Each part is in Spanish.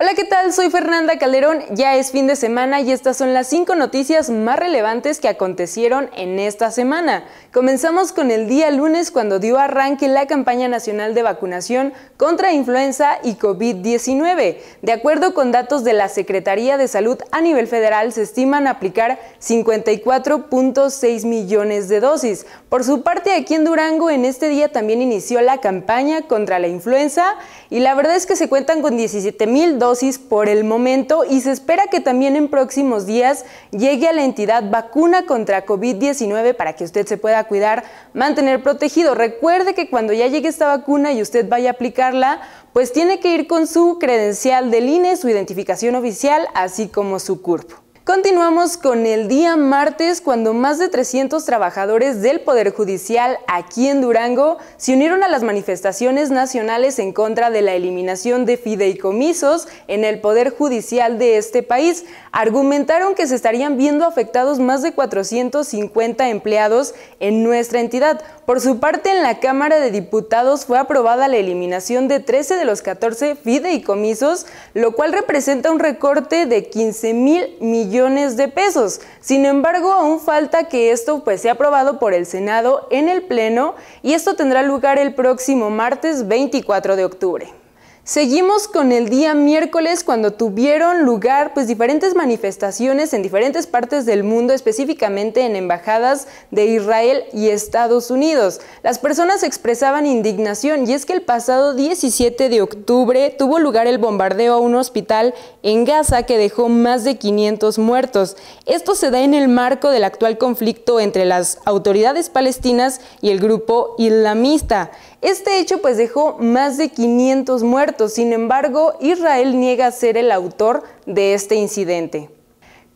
Hola, ¿qué tal? Soy Fernanda Calderón, ya es fin de semana y estas son las cinco noticias más relevantes que acontecieron en esta semana. Comenzamos con el día lunes cuando dio arranque la campaña nacional de vacunación contra influenza y COVID-19. De acuerdo con datos de la Secretaría de Salud a nivel federal, se estiman aplicar 54.6 millones de dosis. Por su parte, aquí en Durango, en este día también inició la campaña contra la influenza y la verdad es que se cuentan con 17 mil dosis por el momento y se espera que también en próximos días llegue a la entidad vacuna contra COVID-19 para que usted se pueda cuidar, mantener protegido. Recuerde que cuando ya llegue esta vacuna y usted vaya a aplicarla, pues tiene que ir con su credencial del INE, su identificación oficial, así como su CURP. Continuamos con el día martes cuando más de 300 trabajadores del Poder Judicial aquí en Durango se unieron a las manifestaciones nacionales en contra de la eliminación de fideicomisos en el Poder Judicial de este país. Argumentaron que se estarían viendo afectados más de 450 empleados en nuestra entidad. Por su parte, en la Cámara de Diputados fue aprobada la eliminación de 13 de los 14 fideicomisos, lo cual representa un recorte de 15 mil millones de pesos. Sin embargo, aún falta que esto pues, sea aprobado por el Senado en el Pleno y esto tendrá lugar el próximo martes 24 de octubre. Seguimos con el día miércoles cuando tuvieron lugar pues diferentes manifestaciones en diferentes partes del mundo, específicamente en embajadas de Israel y Estados Unidos. Las personas expresaban indignación y es que el pasado 17 de octubre tuvo lugar el bombardeo a un hospital en Gaza que dejó más de 500 muertos. Esto se da en el marco del actual conflicto entre las autoridades palestinas y el grupo islamista. Este hecho pues dejó más de 500 sin embargo Israel niega ser el autor de este incidente.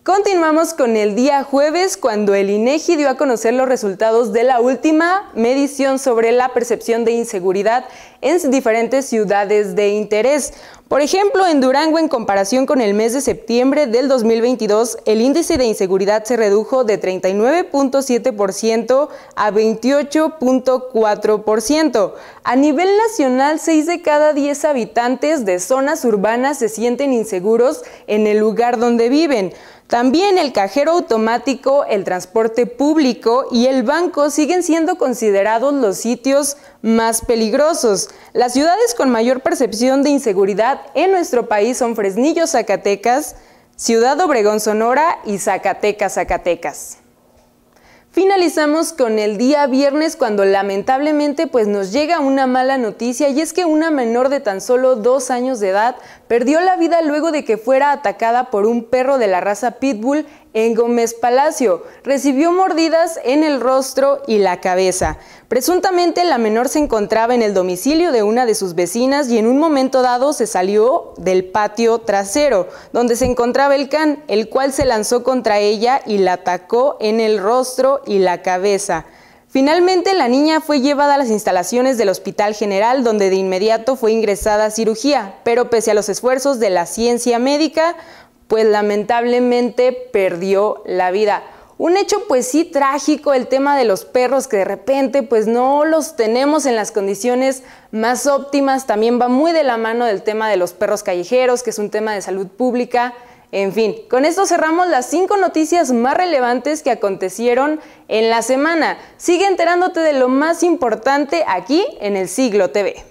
Continuamos con el día jueves cuando el INEGI dio a conocer los resultados de la última medición sobre la percepción de inseguridad en diferentes ciudades de interés. Por ejemplo, en Durango, en comparación con el mes de septiembre del 2022, el índice de inseguridad se redujo de 39.7% a 28.4%. A nivel nacional, 6 de cada 10 habitantes de zonas urbanas se sienten inseguros en el lugar donde viven. También el cajero automático, el transporte público y el banco siguen siendo considerados los sitios más peligrosos. Las ciudades con mayor percepción de inseguridad en nuestro país son Fresnillo, Zacatecas, Ciudad Obregón, Sonora y Zacatecas, Zacatecas. Finalizamos con el día viernes cuando lamentablemente pues nos llega una mala noticia y es que una menor de tan solo dos años de edad perdió la vida luego de que fuera atacada por un perro de la raza Pitbull en Gómez Palacio. Recibió mordidas en el rostro y la cabeza. Presuntamente la menor se encontraba en el domicilio de una de sus vecinas y en un momento dado se salió del patio trasero, donde se encontraba el can, el cual se lanzó contra ella y la atacó en el rostro y la cabeza. Finalmente, la niña fue llevada a las instalaciones del Hospital General, donde de inmediato fue ingresada a cirugía, pero pese a los esfuerzos de la ciencia médica, pues lamentablemente perdió la vida. Un hecho pues sí trágico el tema de los perros que de repente pues no los tenemos en las condiciones más óptimas, también va muy de la mano del tema de los perros callejeros, que es un tema de salud pública. En fin, con esto cerramos las cinco noticias más relevantes que acontecieron en la semana. Sigue enterándote de lo más importante aquí en el Siglo TV.